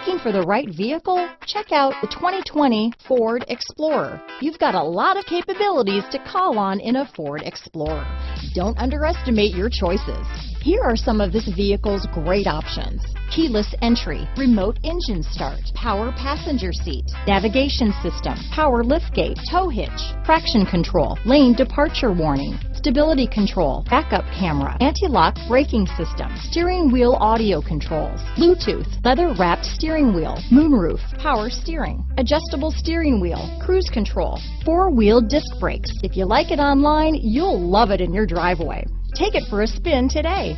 Looking for the right vehicle? Check out the 2020 Ford Explorer. You've got a lot of capabilities to call on in a Ford Explorer. Don't underestimate your choices. Here are some of this vehicle's great options. Keyless entry, remote engine start, power passenger seat, navigation system, power liftgate, tow hitch, traction control, lane departure warning, stability control, backup camera, anti-lock braking system, steering wheel audio controls, Bluetooth, leather wrapped steering wheel, moonroof, power steering, adjustable steering wheel, cruise control, four wheel disc brakes. If you like it online, you'll love it in your driveway. Take it for a spin today.